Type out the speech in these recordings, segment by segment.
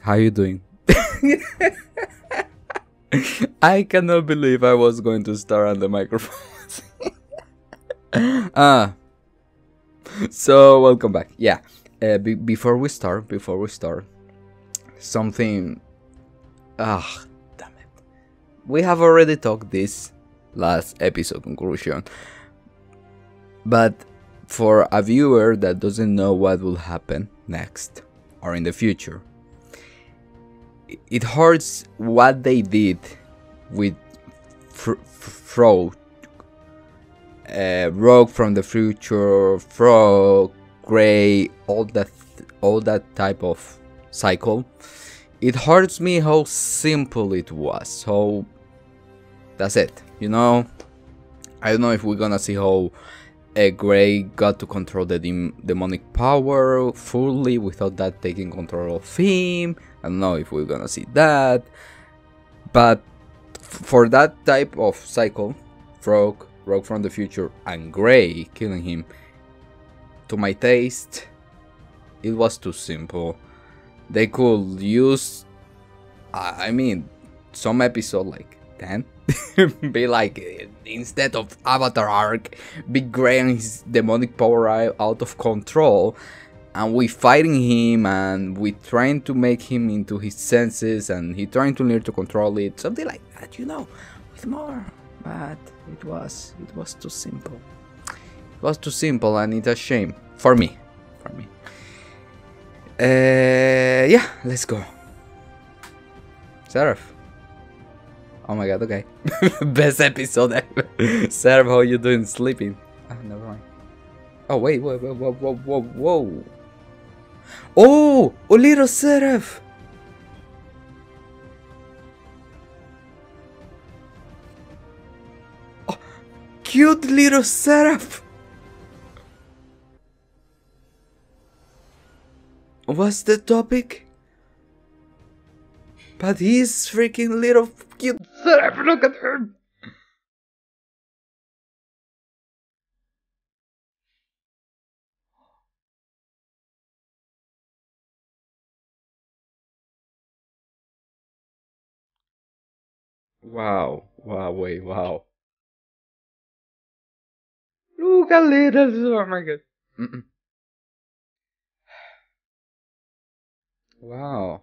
How you doing? I cannot believe I was going to start on the microphone. Ah. so welcome back. Yeah. Uh, be- before we start, before we start, something. Ah, damn it. We have already talked this last episode conclusion, but for a viewer that doesn't know what will happen next or in the future, it hurts what they did with Fr- Frog, uh, Rogue from the future, Frog, Gray, all that, all that type of cycle. It hurts me how simple it was. So that's it. You know, I don't know if we're gonna see how uh, Gray got to control the dem- demonic power fully without that taking control of him. I don't know if we're gonna see that. But for that type of cycle, Frog, Rogue from the future, and Gray killing him, to my taste, it was too simple. They could use, I mean, some episode like 10 be like instead of avatar arc big gray and his demonic power out of control. And we fighting him and we trying to make him into his senses and he trying to learn to control it. Something like that you know? With more but it was it was too simple. It was too simple and it's a shame. For me. For me. Uh yeah let's go. Zeref Oh my god, okay. Best episode ever. Zeref, how you doing sleeping? Ah, never mind. Oh, wait, whoa, whoa, whoa, whoa, whoa. Oh, oh, little Zeref. Oh, cute little Zeref. What's the topic? But he's freaking little cute At him! Wow, wow, wait, wow. Look at little, oh my god. Mm-mm. Wow.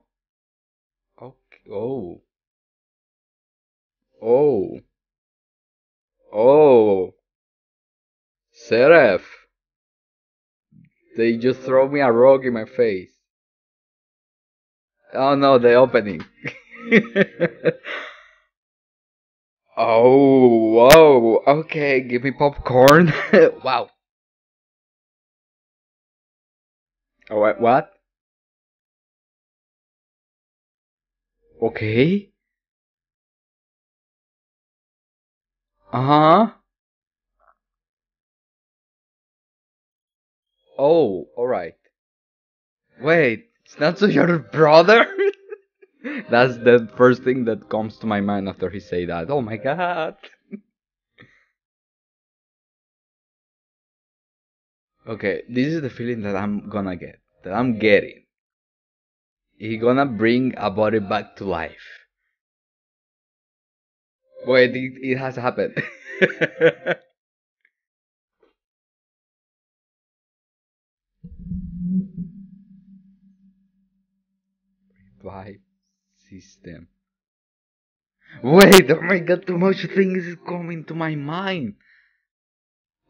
Okay, oh. Oh. Oh. Zeref. They just throw me a rock in my face. Oh no, the opening. oh, whoa. Okay, give me popcorn. wow. Oh, what? what? Okay. Uh huh. Oh, alright. Wait, it's not so your brother? That's the first thing that comes to my mind after he say that. Oh my god. okay, this is the feeling that I'm gonna get. That I'm getting. He gonna bring a body back to life. Wait, it, it has happened. Revive system. Wait, oh my god, too much things is coming to my mind.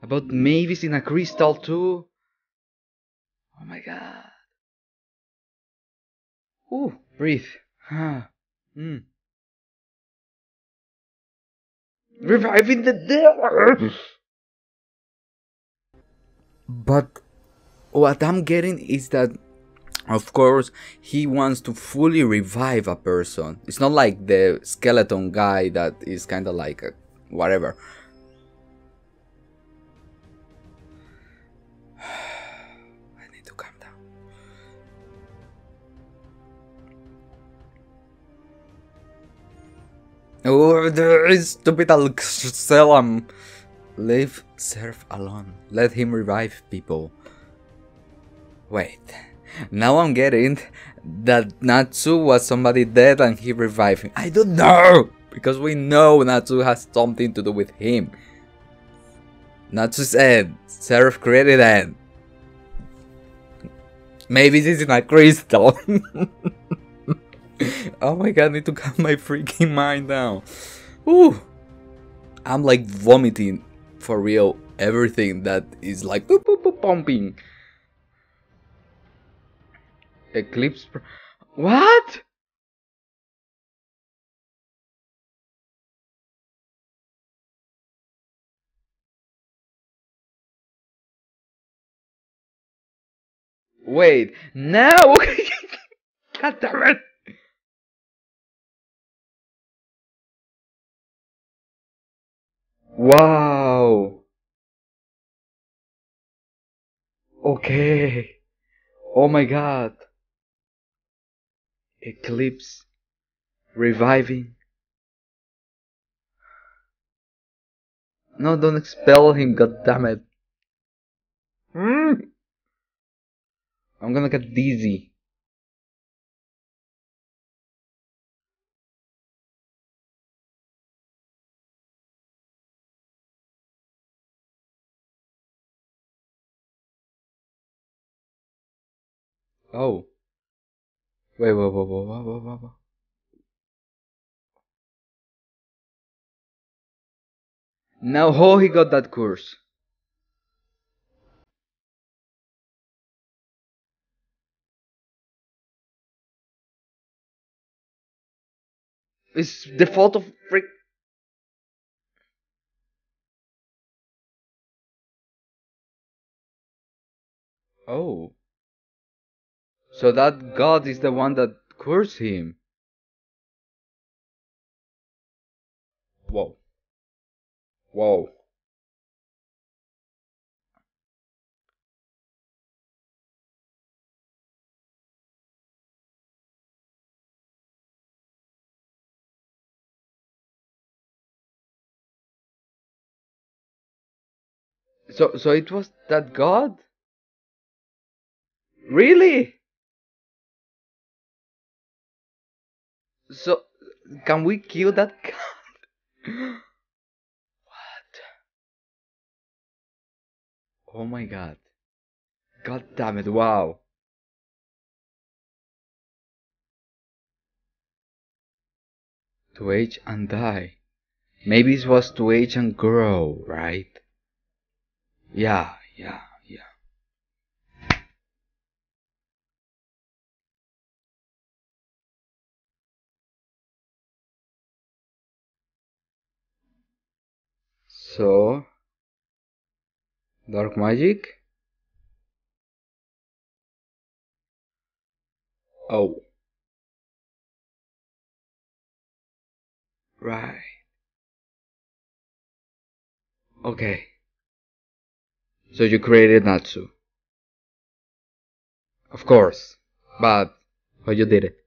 About Mavis in a crystal too. Oh my god. Ooh, breathe. Mm. Reviving the dead. But what I'm getting is that, of course, he wants to fully revive a person. It's not like the skeleton guy that is kind of like a, whatever. Oh, there is stupid Al-Salam. Leave Zeref alone. Let him revive people. Wait. Now I'm getting that Natsu was somebody dead and he revived him. I don't know! Because we know Natsu has something to do with him. Natsu said, Zeref created it. Maybe this is a crystal. oh my god, I need to calm my freaking mind down. Ooh. I'm like vomiting for real everything that is like boop, boop, boop, pumping. Eclipse. What? Wait, no! God damn it! Wow! Okay. Oh my god. Eclipse. Reviving. No, don't expel him, god damn it. Mm. I'm gonna get dizzy. Oh. Wait, wait, wait, wait, wait, wait, wait, wait. Now how he got that curse? It's the fault of freak. Oh. So that God is the one that cursed him. Whoa. Whoa. So so it was that God? Really? So can we kill that God? what? Oh my god. God damn it, wow. To age and die. Maybe it was to age and grow, right? Yeah, yeah. So, dark magic? Oh. Right. Okay. So you created Natsu. Of course. But how you did it?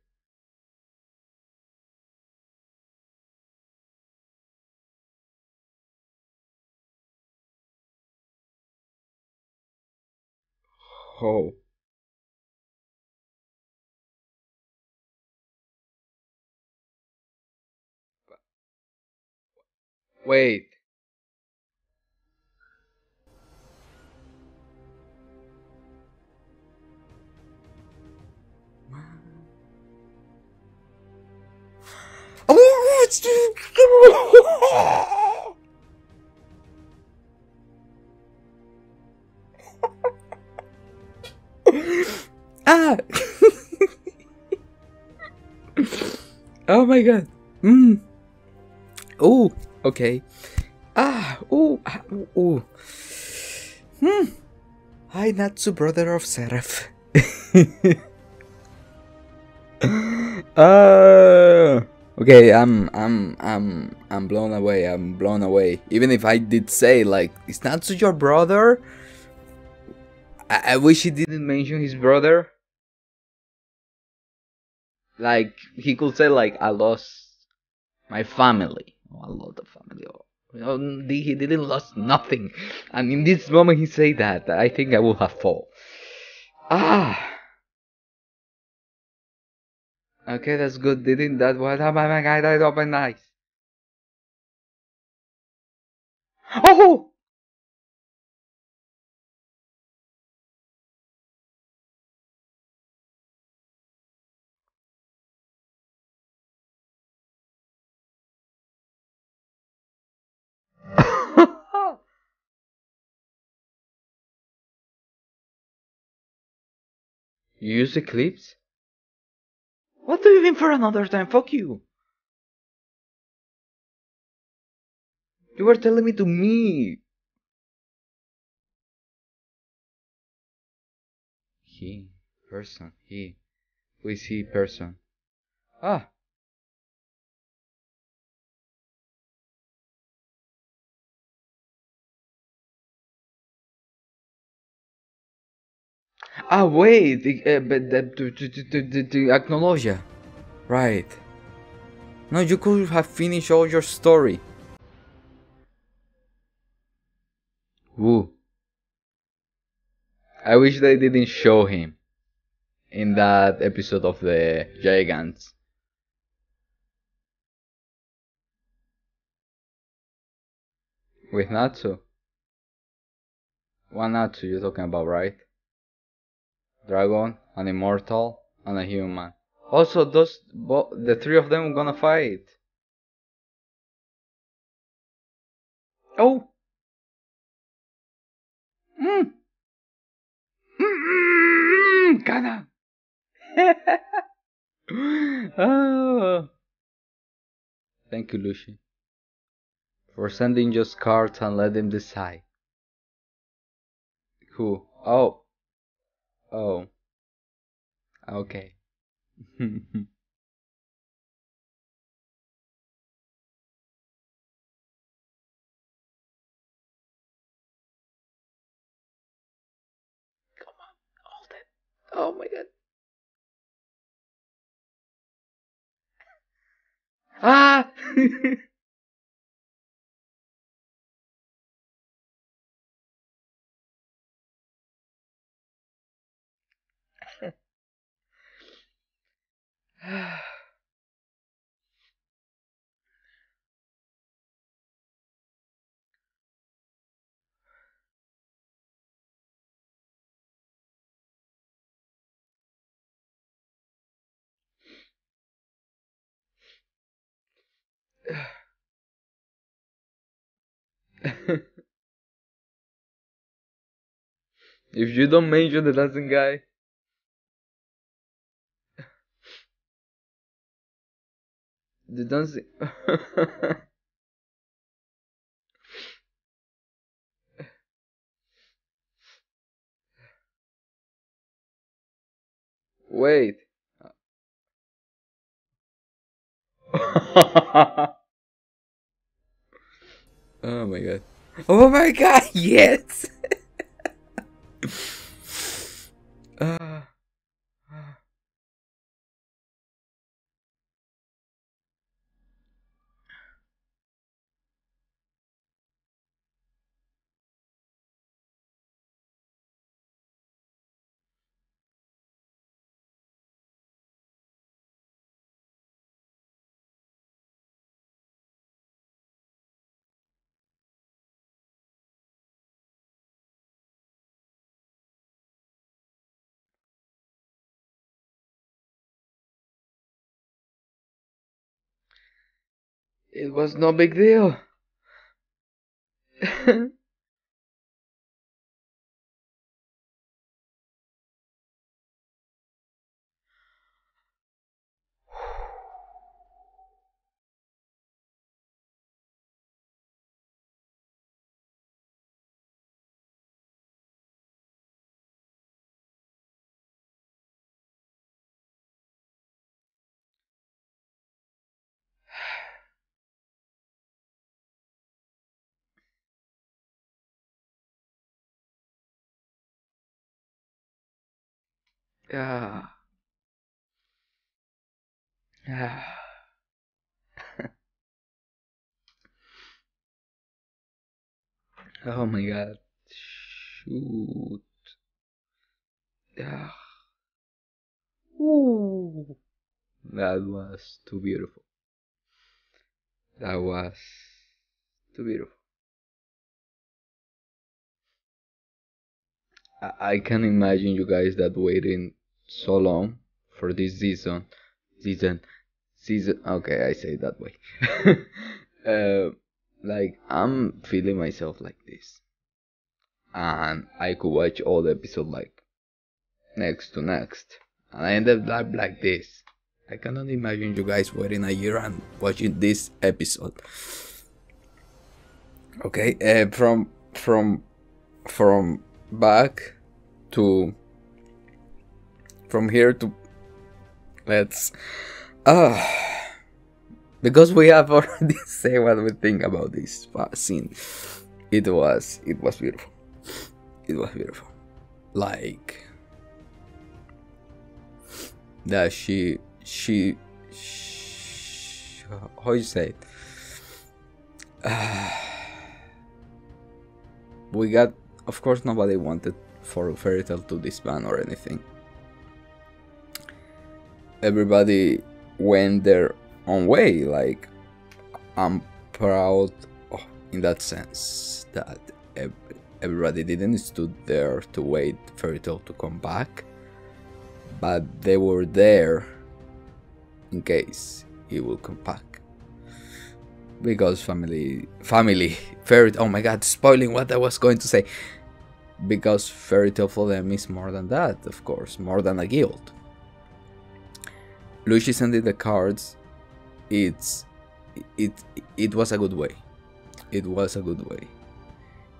Oh. Wait. ah! oh my god. Mm. Oh, okay. Ah, oh, oh. Hmm. Hi, Natsu, brother of Zeref. uh, okay, I'm, I'm, I'm, I'm blown away. I'm blown away. Even if I did say like, is Natsu your brother? I, I wish he didn't mention his brother. Like he could say like, I lost my family. Oh, I lost the family. Oh, he didn't lost nothing. And in this moment he say that, I think I will have fall. Ah! Okay, that's good. Didn't that what my god, that open eyes. Oh! You use Eclipse? What do you mean for another time? Fuck you! You were telling me to me! He, person, he. Who is he, person? Ah! Ah, wait, uh, but the, to, to, to, to, to acknowledge. Right. No, you could have finished all your story. Woo. I wish they didn't show him in that episode of the Gigants. With Natsu. One Natsu you're talking about, right? Dragon, an immortal, and a human. Also, those the three of them gonna fight. Oh. Mm. Mm, Cana. oh. Thank you, Lucy, for sending just cards and let them decide. Who? Oh, Oh. Okay. Come on, hold it. Oh my god. Ah! if you don't mention the dancing guy the dancing wait. Oh my god. Oh my god yes It was no big deal. Yeah. Yeah. oh my god. Shoot. Ooh, that was too beautiful. That was too beautiful. I, I can imagine you guys that waiting so long for this season, season, season. Okay, I say that way. uh, like I'm feeling myself like this, and I could watch all the episode like next to next, and I ended up like this. I cannot imagine you guys waiting a year and watching this episode. Okay, uh, from from from back to from here to let's uh because we have already said what we think about this scene. It was it was beautiful. It was beautiful. Like that she she, she how you say it? Uh, we got of course nobody wanted for Fairy Tail to disband or anything everybody went their own way like i'm proud of, in that sense that everybody didn't stood there to wait Fairy Tail to come back but they were there in case he will come back. Because family family fairy oh my god spoiling what i was going to say. Because Fairy Tail for them is more than that of course more than a guild lucy sending the cards. It's it it was a good way. It was a good way.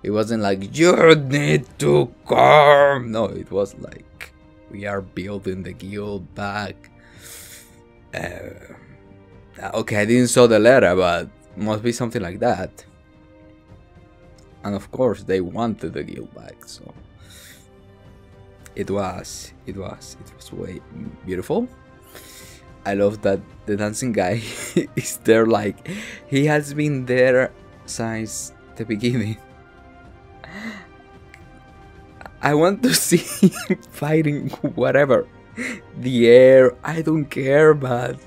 It wasn't like you need to come. No it was like we are building the guild back. Uh, okay i didn't saw the letter but must be something like that. And of course, they wanted the guild back, so. It was, it was, it was way beautiful. I love that the dancing guy is there, like he has been there since the beginning. I want to see him fighting whatever. The air, I don't care, but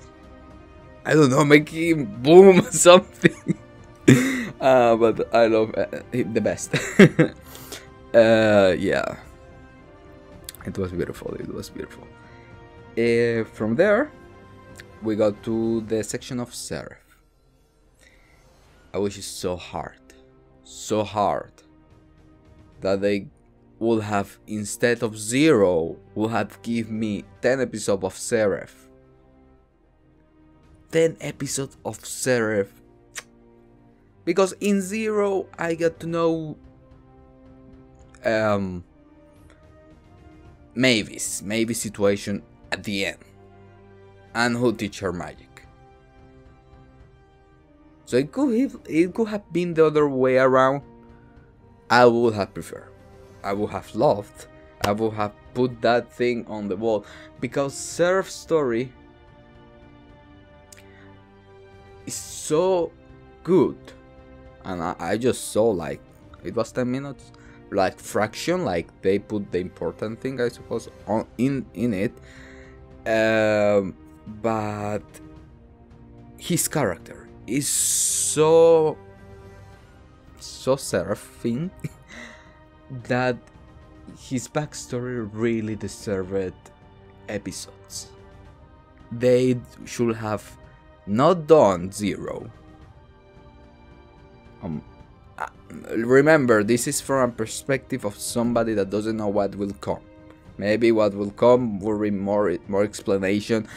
I don't know, make him boom or something. uh, but I love uh, the best. uh, yeah, it was beautiful. It was beautiful. Uh, from there, we got to the section of Zeref. I wish it's so hard, so hard that they would have instead of zero would have give me 10 episodes of Zeref 10 episodes of Zeref. Because in Zero, I got to know um, Mavis, Mavis situation at the end, and who teach her magic. So it could have, it could have been the other way around. I would have preferred. I would have loved. I would have put that thing on the wall because Zeref's story is so good and I, I just saw like it was 10 minutes like fraction like they put the important thing i suppose on in in it um, but his character is so so seraphine that his backstory really deserved episodes they should have not done Zero. Um, uh, remember, this is from a perspective of somebody that doesn't know what will come. Maybe what will come will be more more explanation,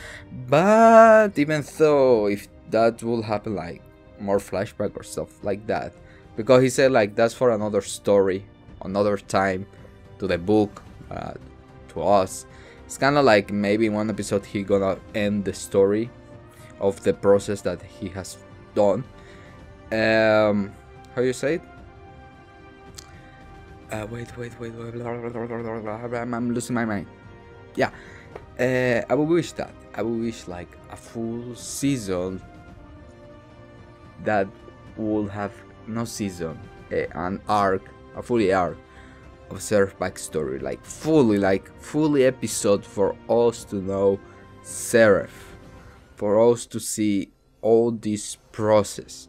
but even though if that will happen, like more flashback or stuff like that, because he said like that's for another story, another time, to the book, uh, to us. It's kind of like maybe in one episode he gonna end the story of the process that he has done. Um, how you say it? Uh, wait, wait, wait, wait. I'm losing my mind. Yeah, uh, I would wish that. I would wish like a full season that would have no season, uh, an arc, a fully arc of Zeref backstory, like fully, like fully episode for us to know Zeref, for us to see all this process,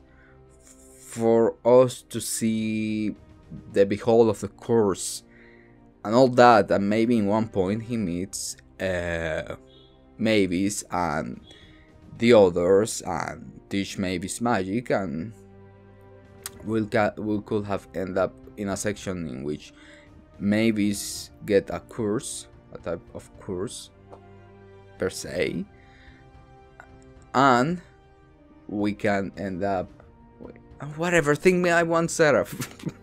for us to see the behold of the curse and all that, and maybe in one point he meets uh, Mavis and the others and teach Mavis magic and we'll, we could have end up in a section in which Mavis get a curse, a type of course per se, and we can end up whatever thing I want Zeref.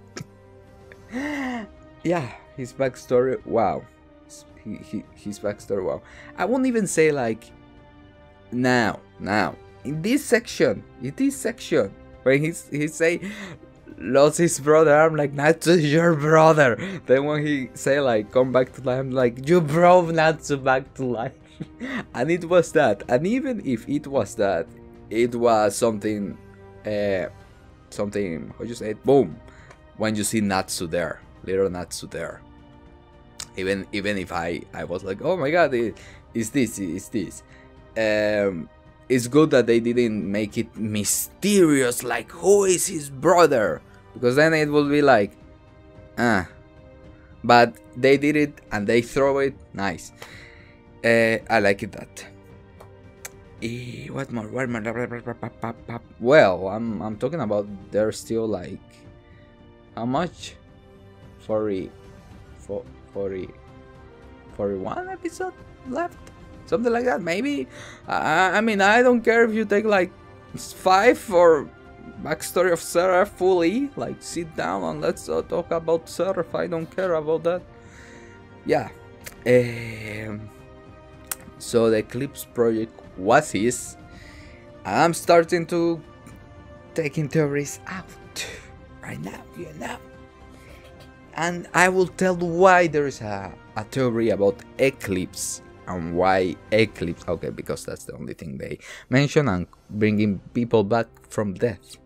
yeah, his backstory. Wow, he, he, his backstory. Wow, I won't even say like now, now in this section, in this section when he's he say lost his brother, I'm like Natsu, your brother. Then when he say like come back to life, I'm like you brought Natsu back to life. and it was that. And even if it was that, it was something, uh, something. How you say it? Boom. When you see Natsu there, little Natsu there. Even even if I I was like, oh my god, it, is this? Is this? Um, it's good that they didn't make it mysterious like who is his brother? Because then it will be like ah. But they did it and they throw it. Nice. Uh, i like it that. What more? What more? Well i'm i'm talking about there's still like how much 40 40 41 episode left? Something like that maybe? I, I mean i don't care if you take like five or backstory of Zeref fully like sit down and let's uh, talk about Zeref i don't care about that. Yeah um, so the eclipse project was his. I'm starting to taking theories out right now you know and i will tell why there is a, a theory about eclipse and why eclipse okay because that's the only thing they mention and bringing people back from death.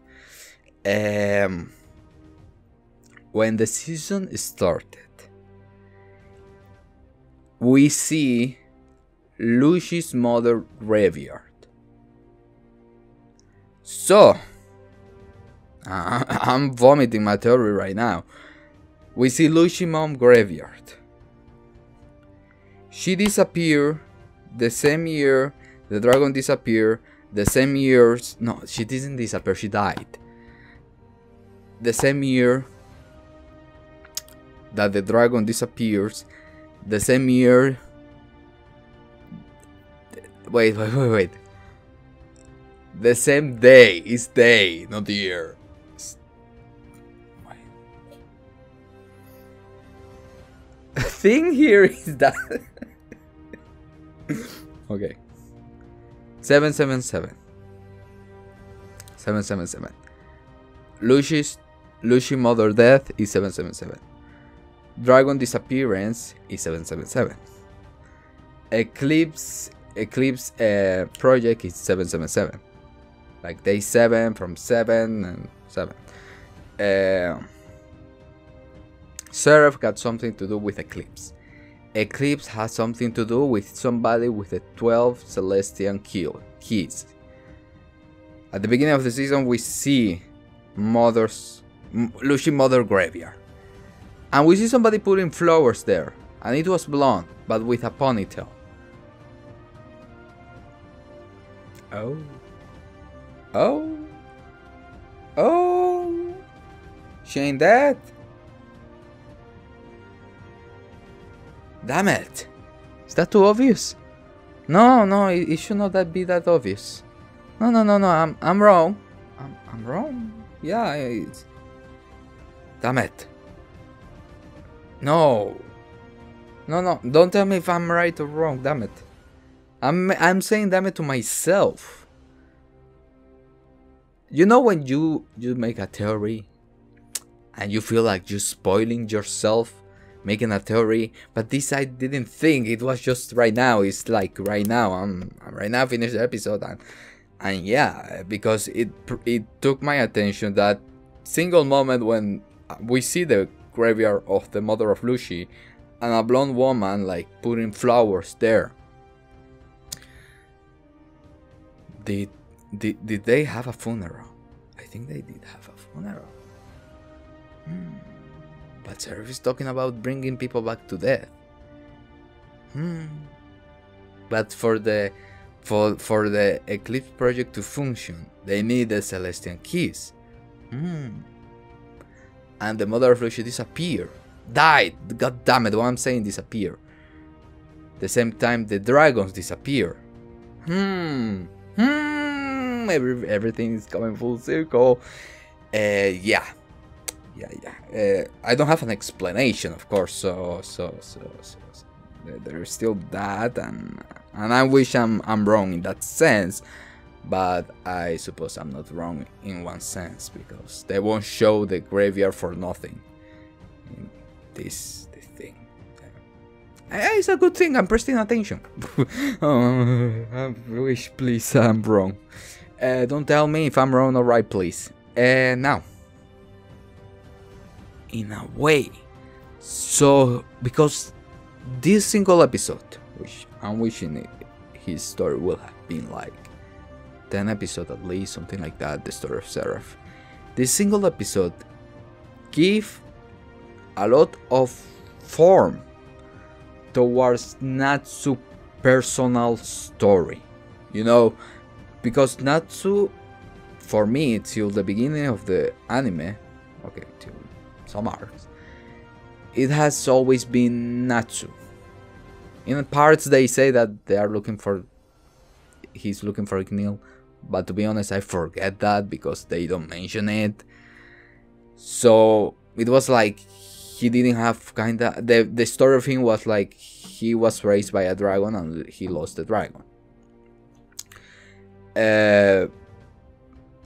Um, when the season started we see Lucy's mother graveyard so I'm vomiting my theory right now we see Lucy mom graveyard she disappeared the same year the dragon disappeared. The same years. No, she didn't disappear. She died. The same year that the dragon disappears. The same year. Wait, wait, wait, wait. The same day is day, not year. Thing here is that okay. 777 777 Lucy's Lucy mother death is 777 Dragon disappearance is 777 Eclipse Eclipse uh, project is 777 like day 7 from 7 and 7 uh, Zeref got something to do with Eclipse Eclipse has something to do with somebody with the 12 Celestial keys. At the beginning of the season, we see Mother's Lucy Mother Graveyard. And we see somebody putting flowers there. And it was blonde, but with a ponytail. Oh. Oh. Oh. She ain't dead. Damn it! Is that too obvious? No, no, it, it should not that be that obvious. No, no, no, no, I'm, I'm wrong. I'm, I'm wrong. Yeah, it's... Damn it. No. No, no, don't tell me if I'm right or wrong, damn it. I'm, I'm saying damn it to myself. You know when you, you make a theory and you feel like you're spoiling yourself making a theory, but this I didn't think it was just right now. It's like right now. I'm, I'm right now finished the episode and and yeah, because it it took my attention that single moment when we see the graveyard of the mother of Lucy and a blonde woman like putting flowers there. Did, did, did they have a funeral? I think they did have a funeral. Hmm. But Zeref is talking about bringing people back to death. Hmm. But for the for for the Eclipse project to function, they need the Celestial keys. Hmm. And the Mother of Lucy disappeared. Died. God damn it, what I'm saying disappear. The same time the dragons disappear. Hmm. Hmm. Every, everything is coming full circle. Uh, yeah yeah, yeah. Uh, I don't have an explanation, of course. So, so, so, so, so, there's still that, and and I wish I'm I'm wrong in that sense, but I suppose I'm not wrong in one sense because they won't show the graveyard for nothing. In this this thing. Uh, it's a good thing. I'm pressing attention. oh, I wish, please, I'm wrong. Uh, don't tell me if I'm wrong or right, please. Uh, now in a way. So, because this single episode, which I'm wishing it, his story will have been like 10 episodes at least, something like that, the story of Zeref. This single episode give a lot of form towards Natsu personal story. You know, because Natsu, for me, till the beginning of the anime, okay, some arcs, it has always been Natsu. In parts they say that they are looking for he's looking for Igneel, but to be honest I forget that because they don't mention it. So it was like he didn't have kinda the the story of him was like he was raised by a dragon and he lost the dragon. Uh,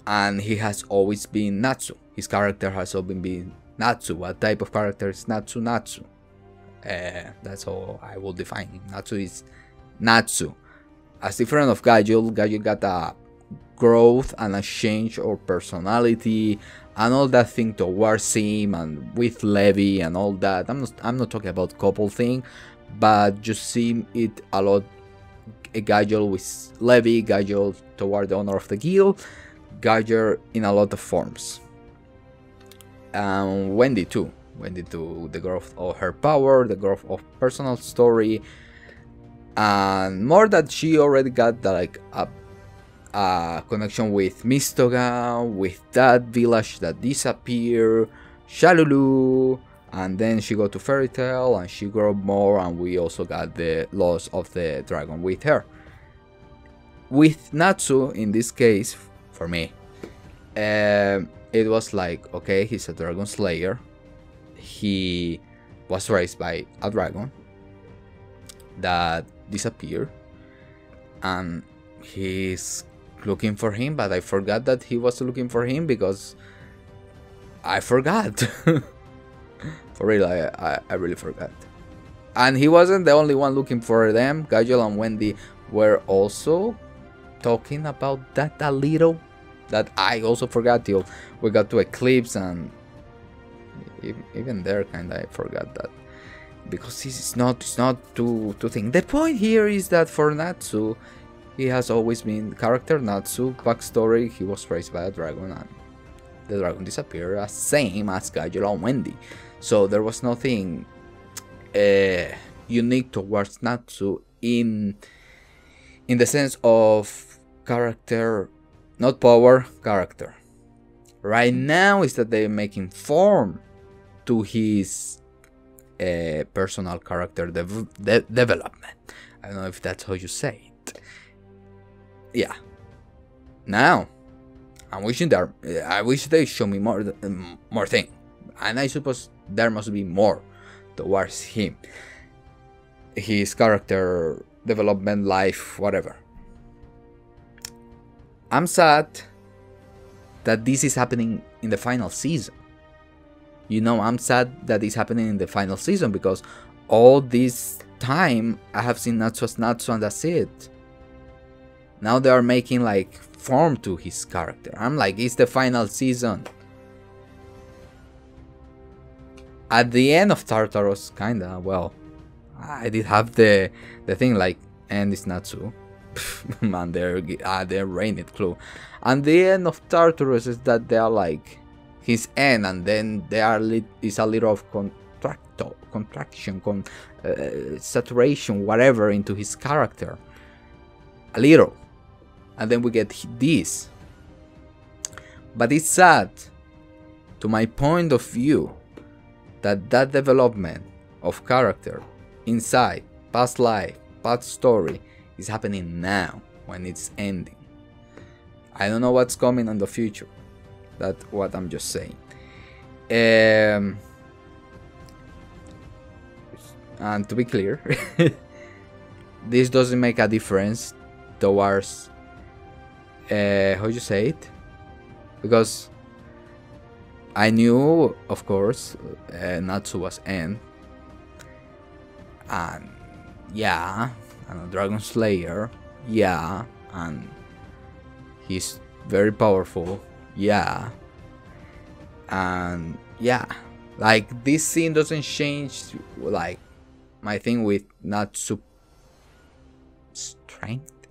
and he has always been Natsu. His character has always been Natsu, what type of character is Natsu Natsu? Uh, that's how I will define him. Natsu is Natsu. As different of Gajeel, Gajeel got a growth and a change of personality and all that thing towards him and with Levy and all that. I'm not I'm not talking about couple thing, but just see it a lot a Gajeel with Levy, Gajeel toward the honor of the guild, Gajeel in a lot of forms and Wendy too. Wendy too, the growth of her power, the growth of personal story, and more that she already got like a, a connection with Mystogan, with that village that disappeared, Shalulu, and then she got to Fairy Tail and she grew more, and we also got the loss of the dragon with her. With Natsu, in this case, for me, uh, it was like, okay, he's a dragon slayer. He was raised by a dragon that disappeared. And he's looking for him, but I forgot that he was looking for him because I forgot. for real, I, I, I, really forgot. And he wasn't the only one looking for them. Gajeel and Wendy were also talking about that a little that I also forgot till we got to Eclipse and even there kinda I forgot that because this is not it's not too to think. The point here is that for Natsu, he has always been character Natsu backstory. He was raised by a dragon and the dragon disappeared, as same as Gajeel and Wendy. So there was nothing uh, unique towards Natsu in in the sense of character not power, character. Right now is that they're making form to his uh, personal character dev de development. I don't know if that's how you say it. Yeah. Now, I'm wishing there. I wish they show me more, um, more thing, and I suppose there must be more towards him, his character development, life, whatever. I'm sad that this is happening in the final season. You know, I'm sad that it's happening in the final season because all this time I have seen Natsu as Natsu and that's it. Now they are making like form to his character. I'm like, it's the final season. at the end of Tartaros, kinda, well, I did have the the thing like, and it's Natsu. Man, they're uh, they're rained clue. And the end of Tartaros is that they are like his end, and then there are is a little of contracto, contraction, con, uh, saturation, whatever, into his character. A little, and then we get this. But it's sad, to my point of view, that that development of character inside past life, past story is happening now when it's ending. I don't know what's coming in the future. That's what I'm just saying. Um, and to be clear, this doesn't make a difference towards uh, how you say it, because I knew, of course, uh, Natsu was N, and yeah, and a Dragon Slayer, yeah, and he's very powerful, yeah, and yeah, like this scene doesn't change like my thing with Natsu strength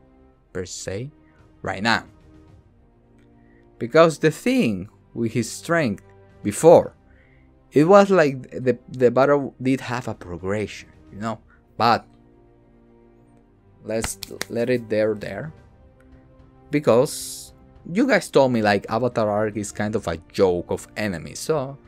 per se right now. Because the thing with his strength before, it was like the, the battle did have a progression, you know, but let's let it there there. Because you guys told me like avatar arc is kind of a joke of enemies so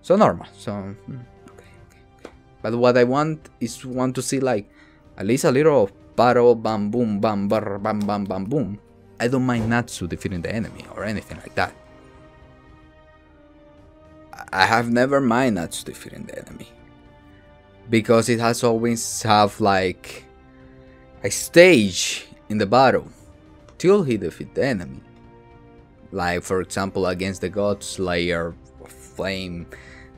so normal so hmm, okay, okay, okay. but what i want is want to see like at least a little of battle bam boom bam bar, bam bam bam boom. I don't mind natsu defeating the enemy or anything like that. I have never mind natsu defeating the enemy. Because it has always have like a stage in the battle till he defeat the enemy. Like for example against the God Slayer flame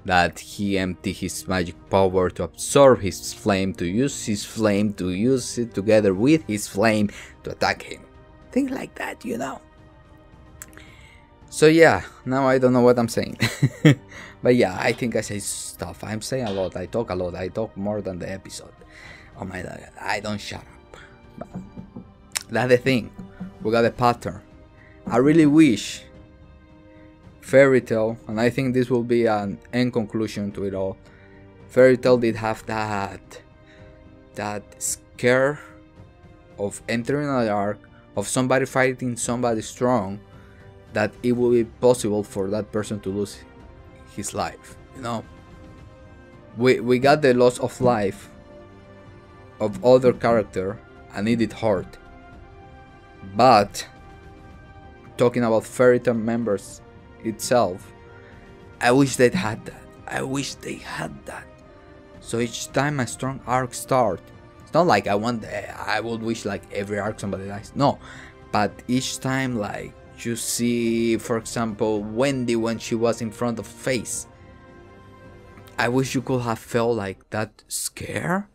that he empty his magic power to absorb his flame to use his flame to use it together with his flame to attack him. Things like that, you know. So yeah, now I don't know what I'm saying. but yeah, I think I say stuff. I'm saying a lot. I talk a lot. I talk more than the episode. Oh my god, I don't shut up. That's the thing. We got a pattern. I really wish Fairy Tail, and I think this will be an end conclusion to it all. Fairy Tail did have that that scare of entering an arc of somebody fighting somebody strong that it will be possible for that person to lose his life you know we we got the loss of life of other character and it hard. but talking about fairy tail members itself i wish they had that i wish they had that so each time a strong arc start it's not like i want i would wish like every arc somebody dies no but each time like you see, for example, Wendy when she was in front of Face. I wish you could have felt like that scare.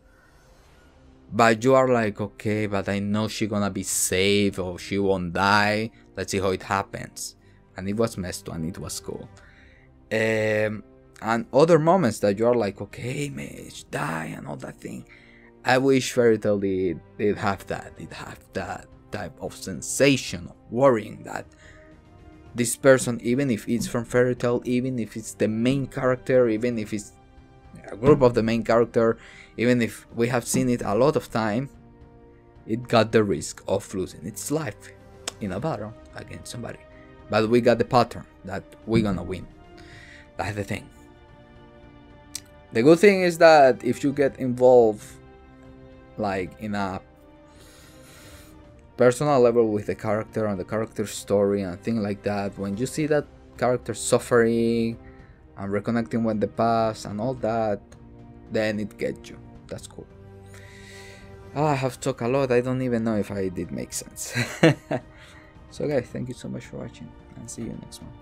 But you are like, okay, but I know she gonna be safe or she won't die. Let's see how it happens. And it was messed and it was cool. Um, and other moments that you are like, okay, Mage, die and all that thing. I wish Fairy Tail did, did have that, did have that type of sensation of worrying that this person, even if it's from Fairy Tail even if it's the main character, even if it's a group of the main character, even if we have seen it a lot of time, it got the risk of losing its life in a battle against somebody. But we got the pattern that we're gonna win. That's the thing. The good thing is that if you get involved like in a personal level with the character and the character story and things like that when you see that character suffering and reconnecting with the past and all that then it gets you. That's cool. Oh, i have talked a lot. I don't even know if i did make sense. So guys thank you so much for watching and see you next one